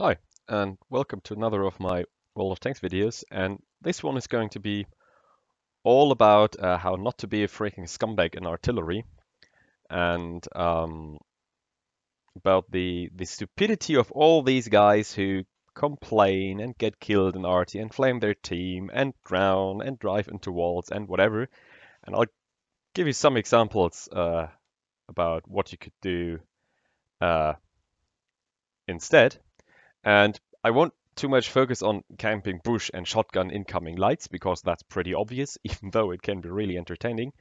Hi, and welcome to another of my World of Tanks videos, and this one is going to be all about uh, how not to be a freaking scumbag in artillery, and um, about the, the stupidity of all these guys who complain and get killed in arty and flame their team and drown and drive into walls and whatever. And I'll give you some examples uh, about what you could do uh, instead. And I won't too much focus on camping bush and shotgun incoming lights because that's pretty obvious, even though it can be really entertaining.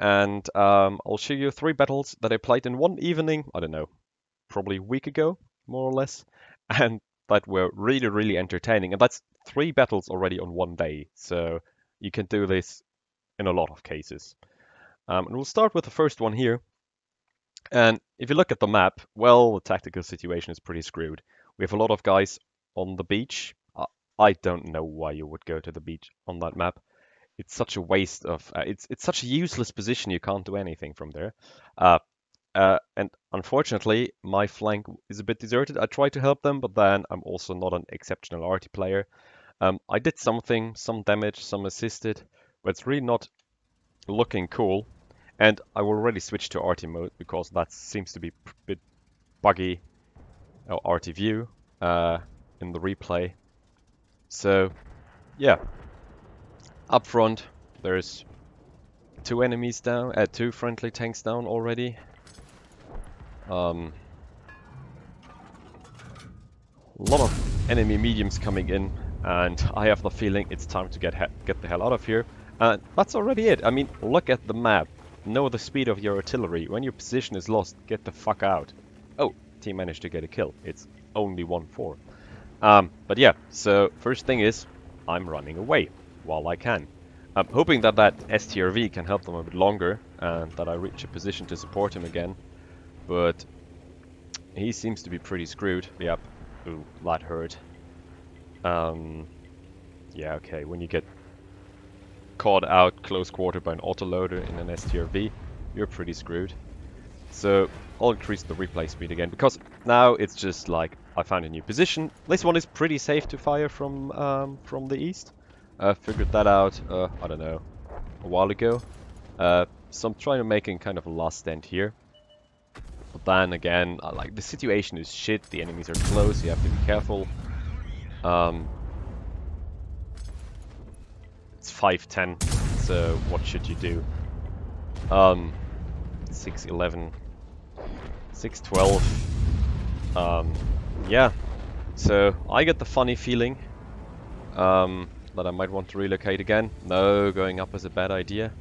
And um, I'll show you three battles that I played in one evening, I don't know, probably a week ago, more or less, and that were really, really entertaining. And that's three battles already on one day, so you can do this in a lot of cases. Um, and we'll start with the first one here. And if you look at the map, well, the tactical situation is pretty screwed. We have a lot of guys on the beach. I don't know why you would go to the beach on that map. It's such a waste of. Uh, it's it's such a useless position. You can't do anything from there. Uh, uh, and unfortunately, my flank is a bit deserted. I try to help them, but then I'm also not an exceptional arty player. Um, I did something, some damage, some assisted, but it's really not looking cool. And I will already switch to arty mode because that seems to be a bit buggy or arty view uh, in the replay. So yeah, up front there's two enemies down, uh, two friendly tanks down already. Um, a lot of enemy mediums coming in, and I have the feeling it's time to get get the hell out of here. And that's already it. I mean, look at the map. Know the speed of your artillery. When your position is lost, get the fuck out. Team managed to get a kill. It's only 1-4. Um, but yeah, so first thing is, I'm running away while I can. I'm hoping that that STRV can help them a bit longer and that I reach a position to support him again. But he seems to be pretty screwed. Yep. Ooh, that hurt. Um, yeah, okay, when you get caught out close quarter by an autoloader in an STRV, you're pretty screwed. So I'll increase the replay speed again because now it's just like I found a new position. This one is pretty safe to fire from um, from the east. I figured that out, uh, I don't know, a while ago. Uh, so I'm trying to make a kind of a last stand here. But then again, uh, like the situation is shit, the enemies are close, you have to be careful. Um, it's 5-10, so what should you do? Um, 6-11 612. Um, yeah, so I get the funny feeling um, that I might want to relocate again. No, going up is a bad idea.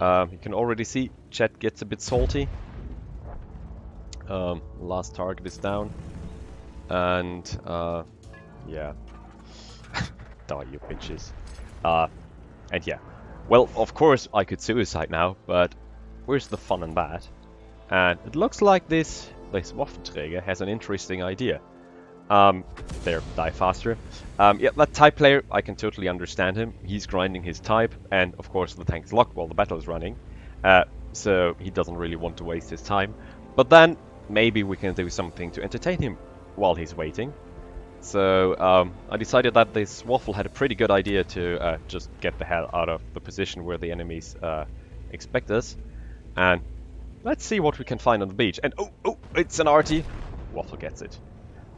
Um, you can already see chat gets a bit salty. Um, last target is down. And, uh, yeah. Die, you bitches. Uh, and yeah. Well, of course I could suicide now, but where's the fun in that? And it looks like this, this Waffenträger has an interesting idea. Um, there, die faster. Um, yeah, that type player, I can totally understand him. He's grinding his type, and of course the tank's locked while the battle is running. Uh, so he doesn't really want to waste his time. But then, maybe we can do something to entertain him while he's waiting. So um, I decided that this Waffle had a pretty good idea to uh, just get the hell out of the position where the enemies uh, expect us. And Let's see what we can find on the beach. And oh, oh, it's an arty. Waffle gets it.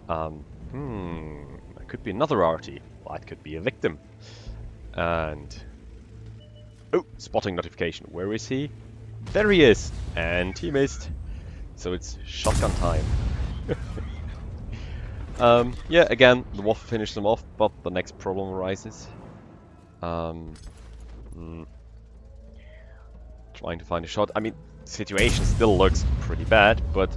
Um, hmm, it could be another arty. Well, it could be a victim. And oh, spotting notification. Where is he? There he is, and he missed. So it's shotgun time. um, yeah, again, the waffle finished them off, but the next problem arises. Um, hmm, trying to find a shot. I mean, situation still looks pretty bad, but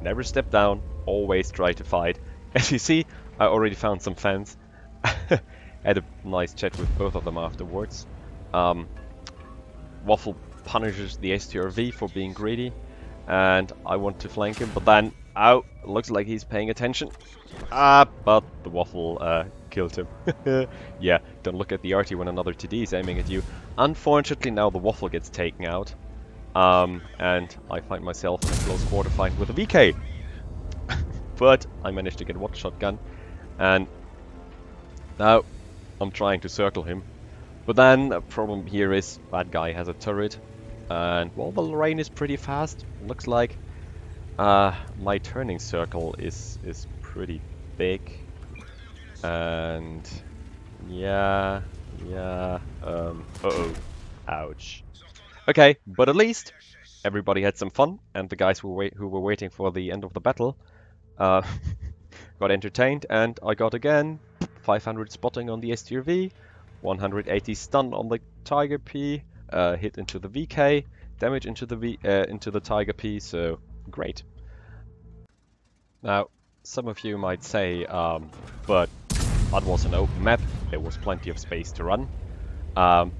never step down, always try to fight. As you see, I already found some fans. Had a nice chat with both of them afterwards. Um, Waffle punishes the STRV for being greedy, and I want to flank him, but then, oh, looks like he's paying attention. Ah, but the Waffle uh, killed him. yeah, don't look at the arty when another TD is aiming at you. Unfortunately, now the Waffle gets taken out. Um, and I find myself in a close quarter fight with a VK. but I managed to get one shotgun, and now I'm trying to circle him. But then the problem here is that guy has a turret, and well, the Lorraine is pretty fast. Looks like uh, my turning circle is is pretty big, and yeah, yeah. Um, uh oh, ouch. Okay, but at least everybody had some fun, and the guys who were, who were waiting for the end of the battle uh, got entertained, and I got again 500 spotting on the STRV, 180 stun on the Tiger P, uh, hit into the VK, damage into the v, uh, into the Tiger P, so great. Now, some of you might say, um, but that was an open map, there was plenty of space to run. Um,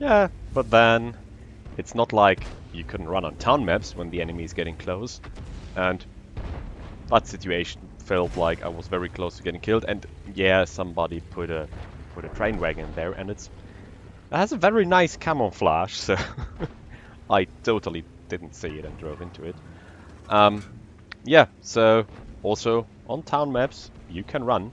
yeah, but then it's not like you couldn't run on town maps when the enemy is getting close, and that situation felt like I was very close to getting killed, and yeah, somebody put a put a train wagon there, and it's it has a very nice camouflage, so I totally didn't see it and drove into it. Um, yeah, so also on town maps you can run,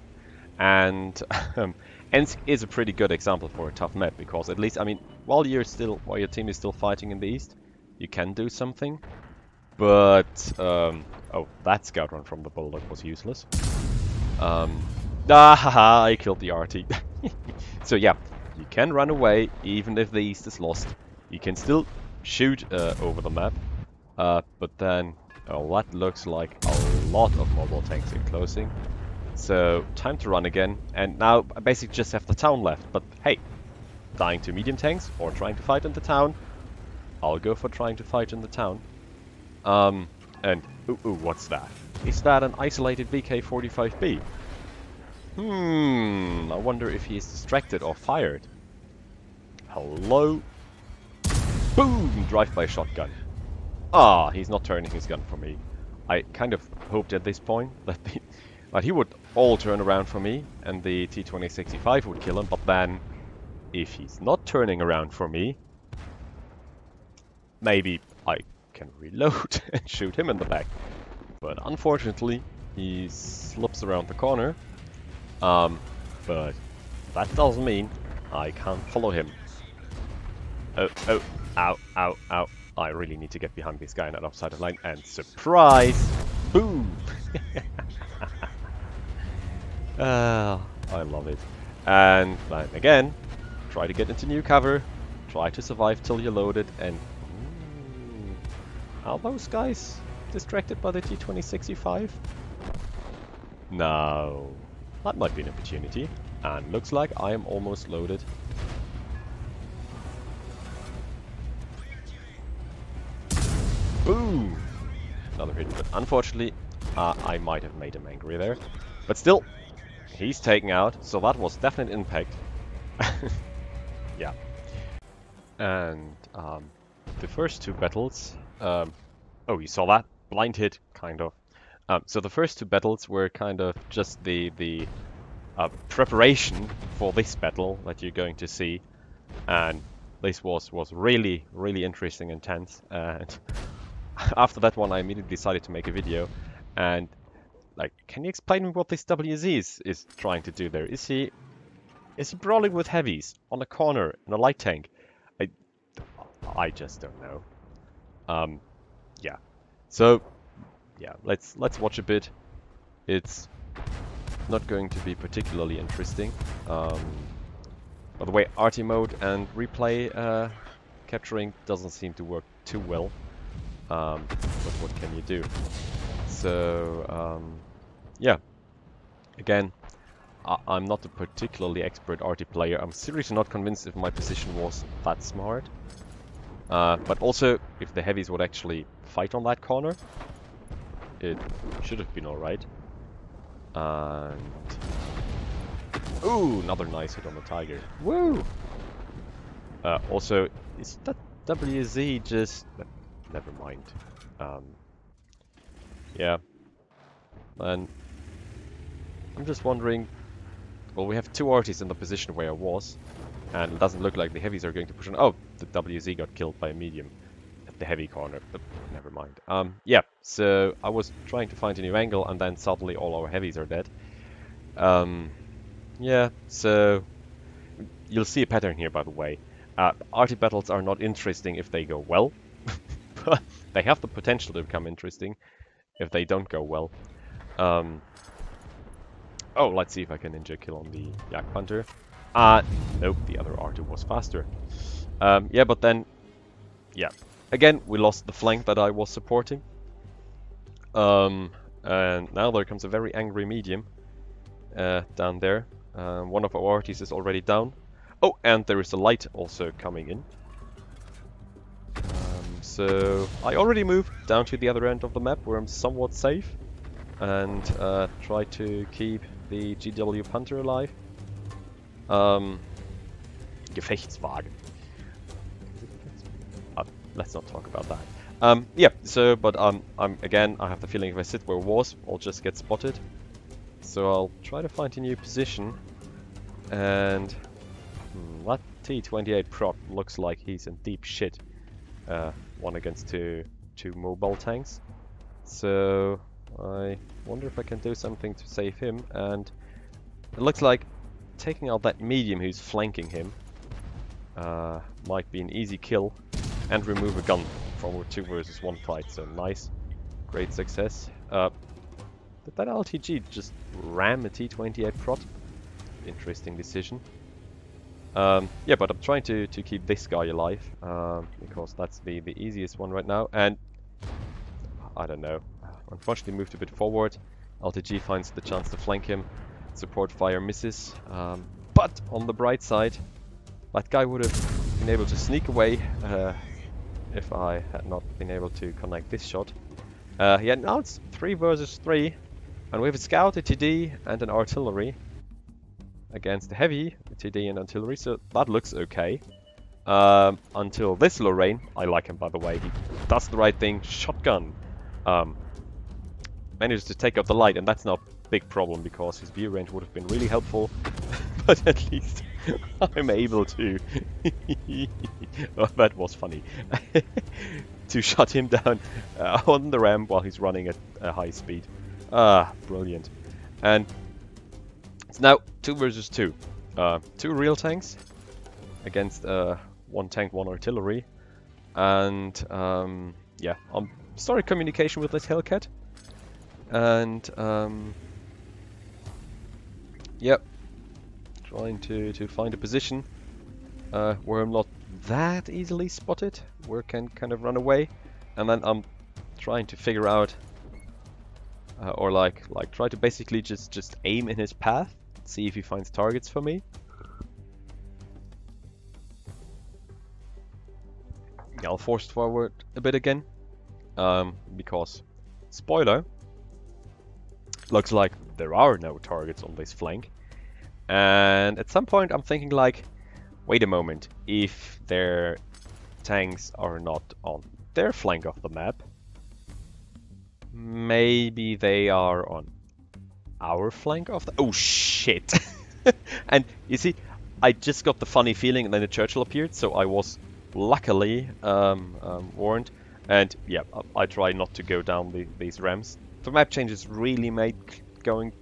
and um, Ensk is a pretty good example for a tough map because at least I mean while you're still while your team is still fighting in the east, you can do something, but um, oh that scout run from the bulldog was useless. Um, ah, I killed the arty. so yeah, you can run away even if the east is lost. You can still shoot uh, over the map, uh, but then oh, that looks like a lot of mobile tanks enclosing. So time to run again, and now I basically just have the town left. But hey, dying to medium tanks or trying to fight in the town, I'll go for trying to fight in the town. Um, and ooh, ooh, what's that? Is that an isolated VK-45B? Hmm, I wonder if he is distracted or fired. Hello? Boom! Drive-by shotgun. Ah, he's not turning his gun for me. I kind of hoped at this point that, the, that he would all turn around for me and the T-2065 would kill him, but then if he's not turning around for me, maybe I can reload and shoot him in the back. But unfortunately, he slips around the corner um, but that doesn't mean I can't follow him. Oh, oh, ow, ow, ow. I really need to get behind this guy in that offside of line. And surprise! Boom! uh, I love it. And then again, try to get into new cover. Try to survive till you're loaded. And are those guys distracted by the T-2065? No. That might be an opportunity. And looks like I am almost loaded. Boom! Another hit, but unfortunately, uh, I might have made him angry there. But still, he's taken out, so that was definite impact. yeah. And um, the first two battles... Um, oh, you saw that? Blind hit, kind of. Um, so the first two battles were kind of just the the uh, preparation for this battle that you're going to see, and this was was really really interesting and tense. And after that one, I immediately decided to make a video. And like, can you explain me what this WZ is is trying to do there? Is he is he brawling with heavies on a corner in a light tank? I I just don't know. Um, yeah. So yeah, let's let's watch a bit. It's not going to be particularly interesting. Um, by the way, arty mode and replay uh, capturing doesn't seem to work too well. Um, but what can you do? So, um, yeah. Again, I I'm not a particularly expert arty player. I'm seriously not convinced if my position was that smart. Uh, but also, if the heavies would actually fight on that corner, it should have been alright. And... Ooh, another nice hit on the Tiger. Woo! Uh, also, is that WZ just... Never mind. Um, yeah. And I'm just wondering... Well, we have two artists in the position where I was. And it doesn't look like the heavies are going to push on... Oh, the WZ got killed by a medium. At the heavy corner. But never mind. Um, yeah, so I was trying to find a new angle, and then suddenly all our heavies are dead. Um, yeah, so you'll see a pattern here, by the way. Uh, arty battles are not interesting if they go well, but they have the potential to become interesting if they don't go well. Um, oh, let's see if I can ninja kill on the Jagdpanther. Uh, nope, the other arty was faster. Um, yeah, but then, yeah, again, we lost the flank that I was supporting. Um, and now there comes a very angry medium uh, down there. Um, one of our arties is already down. Oh, and there is a light also coming in. Um, so I already moved down to the other end of the map where I'm somewhat safe and uh, try to keep the GW Panther alive. Um, Gefechtswagen. Uh, let's not talk about that. Um, yeah, so, but um, I'm again, I have the feeling if I sit where it was, I'll just get spotted. So I'll try to find a new position. And hmm, that T28 prot looks like he's in deep shit. Uh, one against two, two mobile tanks. So I wonder if I can do something to save him. And it looks like taking out that medium who's flanking him uh, might be an easy kill and remove a gun from a 2 versus 1 fight, so nice. Great success. Uh, that LTG just ram a T28 prot? Interesting decision. Um, yeah, but I'm trying to, to keep this guy alive, um, because that's the, the easiest one right now, and I don't know. Unfortunately moved a bit forward. LTG finds the chance to flank him. Support fire misses. Um, but on the bright side, that guy would have been able to sneak away uh, if I had not been able to connect this shot. Uh, yeah, now it's 3 versus 3. And we have a scout, a TD, and an artillery against the heavy, TD and artillery, so that looks okay. Um, until this Lorraine, I like him by the way, he does the right thing, shotgun. Um, manages to take out the light, and that's not a big problem because his view range would have been really helpful, but at least I'm able to... oh, that was funny. to shut him down uh, on the ramp while he's running at a high speed. Ah, brilliant. And it's now 2 versus 2. Uh, two real tanks against uh, one tank, one artillery. And um, yeah, I'm sorry, communication with this Hellcat. And um, yep, trying to, to find a position uh, where I'm not that easily spotted, where I can kind of run away. And then I'm trying to figure out uh, or like like try to basically just just aim in his path see if he finds targets for me yeah, I'll force forward a bit again um, because spoiler looks like there are no targets on this flank and at some point I'm thinking like wait a moment if their tanks are not on their flank of the map Maybe they are on our flank of the... Oh, shit! and you see, I just got the funny feeling and then the Churchill appeared, so I was luckily um, um, warned. And yeah, I, I, try not to go down the, these ramps. The map changes really made going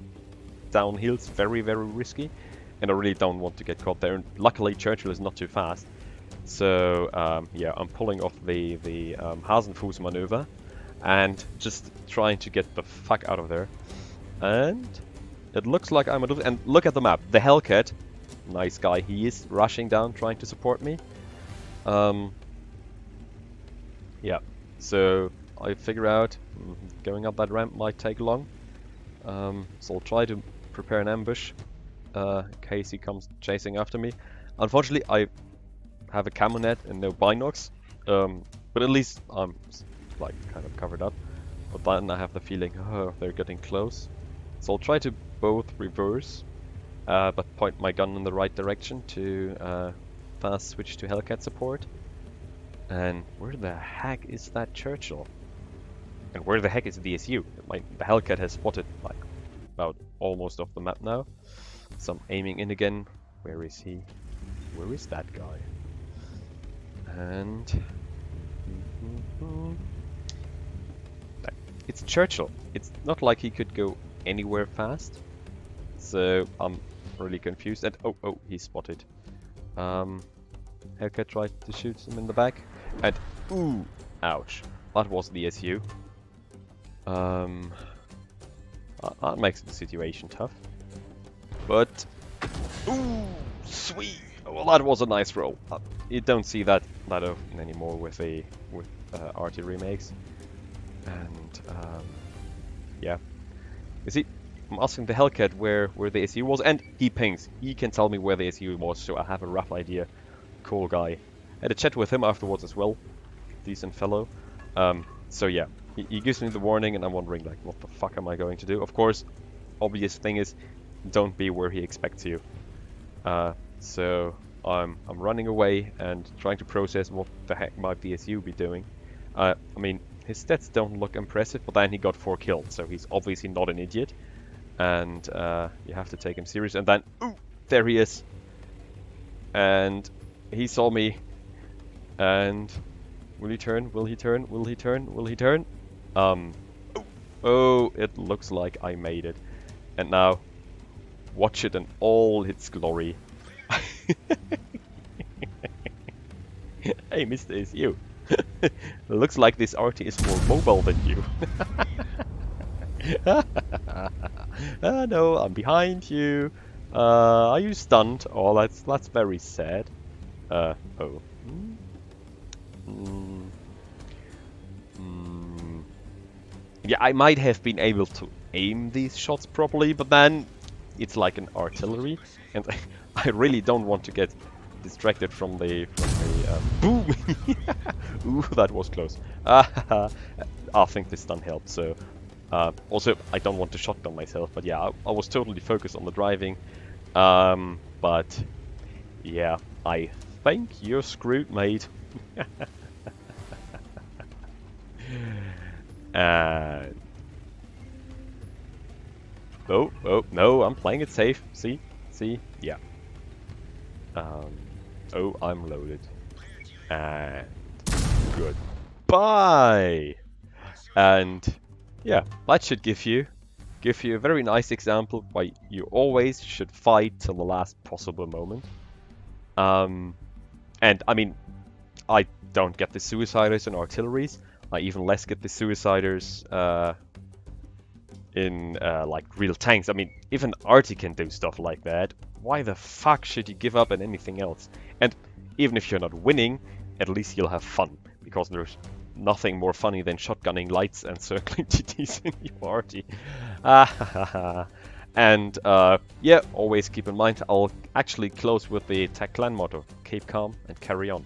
down hills very, very risky. And I really don't want to get caught there. And luckily, Churchill is not too fast. So um, yeah, I'm pulling off the, the um, maneuver and just trying to get the fuck out of there. And it looks like I'm a and look at the map. The Hellcat, nice guy, he is rushing down trying to support me. Um, yeah, so I figure out mm, going up that ramp might take long. Um, so I'll try to prepare an ambush uh, in case he comes chasing after me. Unfortunately, I have a camo net and no binocs, um, but at least I'm like kind of covered up. But then I have the feeling, oh, they're getting close. So I'll try to both reverse, uh, but point my gun in the right direction to uh, fast switch to Hellcat support. And where the heck is that Churchill? And where the heck is the SU? My, the Hellcat has spotted like about almost off the map now. So I'm aiming in again. Where is he? Where is that guy? And It's Churchill. It's not like he could go anywhere fast. So I'm really confused. And oh, oh, he's spotted. Um, Hellcat tried to shoot him in the back. And ooh, ouch. That was the SU. Um, that makes the situation tough. But, ooh, sweet. Well, that was a nice roll. Uh, you don't see that that often anymore with a with uh, arty remakes. And um, yeah, you see, I'm asking the Hellcat where where the SU was, and he pings. He can tell me where the SU was, so I have a rough idea. Cool guy. Had a chat with him afterwards as well. Decent fellow. Um, so yeah, he, he gives me the warning, and I'm wondering like, what the fuck am I going to do? Of course, obvious thing is, don't be where he expects you. Uh, so I'm I'm running away and trying to process what the heck might the SU be doing. Uh, I mean, his stats don't look impressive, but then he got four kills, so he's obviously not an idiot. And uh, you have to take him serious. And then, ooh, there he is. And he saw me. And will he turn? Will he turn? Will he turn? Will he turn? Um. Oh, it looks like I made it. And now, watch it in all its glory. hey, Mr. It's you. Looks like this arty is more mobile than you. ah, no, I'm behind you. Uh, are you stunned? Oh, that's that's very sad. Uh, oh. Mm. Yeah, I might have been able to aim these shots properly, but then it's like an artillery, and I really don't want to get distracted from the from the um, boom. Ooh, that was close. I think this stun helped. So uh, also, I don't want to shotgun myself, but yeah, I, I was totally focused on the driving. Um, but yeah, I think you're screwed, mate. And oh, oh, no, I'm playing it safe. See, see, yeah. Um, oh, I'm loaded. And goodbye. And yeah, that should give you give you a very nice example why you always should fight till the last possible moment. Um, and I mean, I don't get the suiciders and artilleries. Even less get the suiciders uh, in uh, like real tanks. I mean, even arty can do stuff like that. Why the fuck should you give up on anything else? And even if you're not winning, at least you'll have fun because there's nothing more funny than shotgunning lights and circling TTs in your party. and uh, yeah, always keep in mind, I'll actually close with the TEC clan motto, keep calm and carry on.